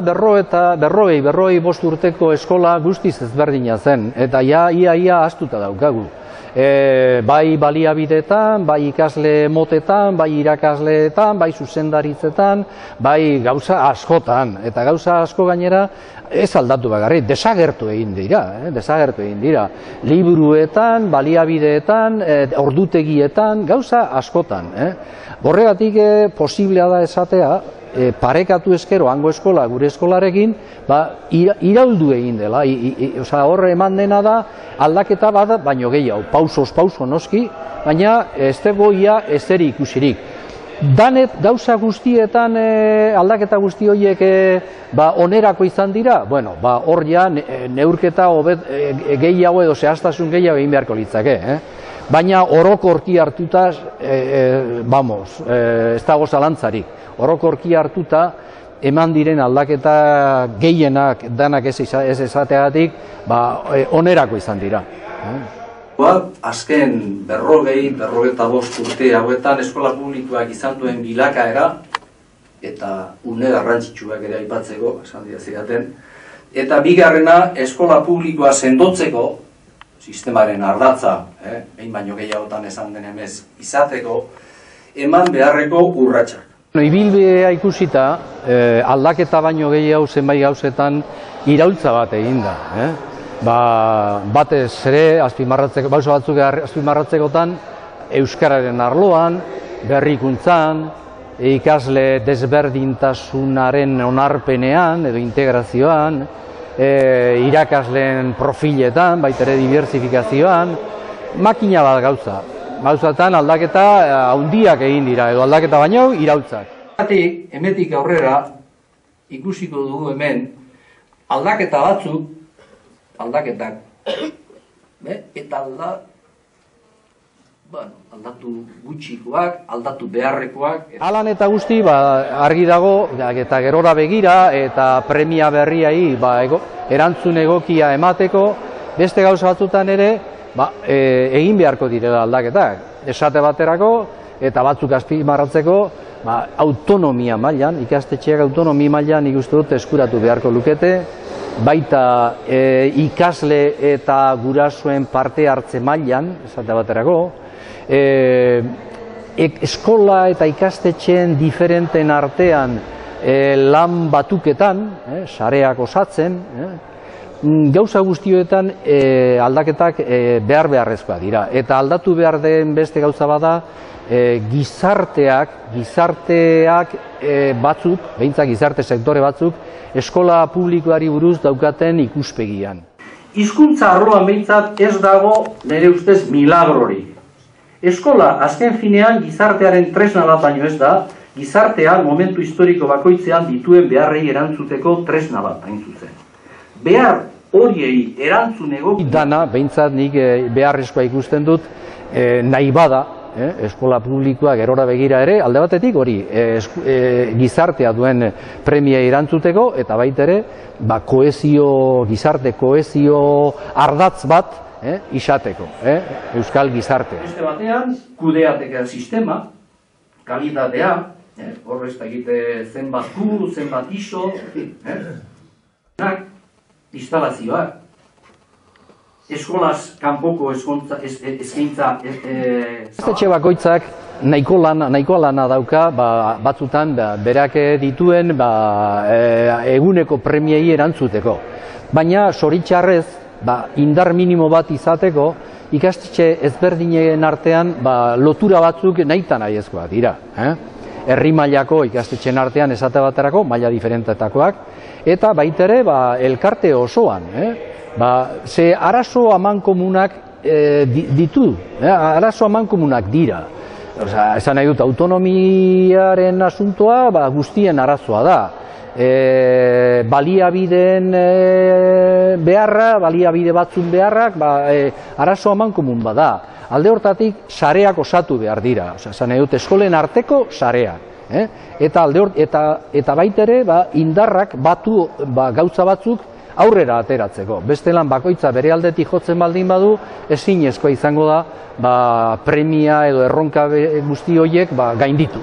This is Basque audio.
Berro eta berroi, berroi bost urteko eskola guztiz ezberdina zen, eta ja, ia, ia astuta daukagu. E, bai baliabideetan, bai ikasle motetan, bai irakasleetan, bai zuzendaritzetan, bai gauza askotan, eta gauza asko gainera ez aldatu bagarri, desagertu egin dira, eh? desagertu egin dira. Liburuetan, baliabideetan, e, ordutegietan, gauza askotan. Eh? Horregatik eh, posiblea da esatea, e, parekatu eskero hango eskola gure eskolarekin, ba, irauldu egin dela. I, i, oza, horre eman dena da aldaketa bat, baino gehiago, pausos pauso noski, baina ez tegoia ezeri ikusirik. Danet gauza guztietan e, aldaketa guzti horiek e, ba, onerako izan dira, bueno, ba, hor ja neurketa hobet, e, gehiago edo zehaztasun gehiago egin beharko litzake. Eh? Baina orokorki hartuta, e, e, vamos, e, ez dago zalantzarik orokorki hartuta eman diren aldaketa gehienak danak ez, ez esateagatik ba, onerako izan dira. Ba, azken berrogei, berrogeta bost urte hauetan eskola publikoak izan duen bilakaera eta une garrantzitsuak ere aipatzeko, esan dira zidaten, eta bigarrena eskola publikoa sendotzeko, sistemaren ardatza, eh, behin baino gehiagotan esan den emez izateko, eman beharreko urratsak. No, ibilbidea ikusita, eh, aldaketa baino gehiago zenbait gauzetan iraultza bat egin da. Eh? Ba, batez ere, azpimarratzeko, bauza batzuk azpimarratzekotan, Euskararen arloan, berrikuntzan, ikasle desberdintasunaren onarpenean edo integrazioan, e, irakasleen profiletan, baitere diversifikazioan, makina bat gauza gauzatan aldaketa eh, handiak egin dira, edo aldaketa baino irautzak. Hatik, emetik aurrera, ikusiko dugu hemen, aldaketa batzuk, aldaketak, be? eta alda, bueno, aldatu gutxikoak, aldatu beharrekoak. Alan eta guzti, ba, argi dago, eta gerora begira, eta premia berriai, ba, ego, erantzun egokia emateko, beste gauza batzutan ere, ba, e, egin beharko direla aldaketak. Esate baterako eta batzuk azpimarratzeko ba, autonomia mailan, ikastetxeak autonomia mailan ikustu dut eskuratu beharko lukete, baita e, ikasle eta gurasoen parte hartze mailan, esate baterako, e, eskola eta ikastetxeen diferenten artean e, lan batuketan, e, sareak osatzen, e, gauza guztioetan e, aldaketak e, behar beharrezkoa dira. Eta aldatu behar den beste gauza bada, e, gizarteak, gizarteak e, batzuk, behintzak gizarte sektore batzuk, eskola publikoari buruz daukaten ikuspegian. Hizkuntza arloan behintzat ez dago nire ustez milagrori. Eskola azken finean gizartearen tresna bat baino ez da, gizartean momentu historiko bakoitzean dituen beharrei erantzuteko tresna bat hain zuzen. Behar horiei erantzun egoki... Dana, behintzat nik e, beharrezkoa ikusten dut, e, nahi bada, eh, eskola publikoa gerora begira ere, alde batetik hori e, gizartea duen premia erantzuteko, eta baita ere, ba, koezio, gizarte koezio ardatz bat eh, isateko, eh, euskal gizartea. Beste batean, kudeateka sistema, kalitatea, eh, horrezta egite zenbat ku, zenbat iso, eh, instalazioak, eskolaz kanpoko eskontza, es, eskaintza... E, e, bakoitzak nahiko lana, nahiko lana dauka, ba, batzutan ba, berak dituen ba, e, eguneko premiei erantzuteko. Baina soritxarrez, ba, indar minimo bat izateko, ikastetxe ezberdinen artean ba, lotura batzuk nahi nahi dira. Eh? Herri mailako ikastetxen artean esate baterako, maila diferentetakoak, eta baitere ba, elkarte osoan. Eh? Ba, ze arazo aman e, ditu, eh? arazo aman dira. Osa, esan nahi dut, autonomiaren asuntoa ba, guztien arazoa da. E, baliabideen e, beharra, baliabide batzun beharrak, ba, e, arazo aman komun bada. Alde hortatik, sareak osatu behar dira. Osa, esan nahi dut, eskolen arteko sareak eh? eta alde eta eta baita ere ba, indarrak batu ba, gauza batzuk aurrera ateratzeko. Beste lan bakoitza bere aldetik jotzen baldin badu, ezinezkoa izango da ba, premia edo erronka guzti horiek ba, gainditu.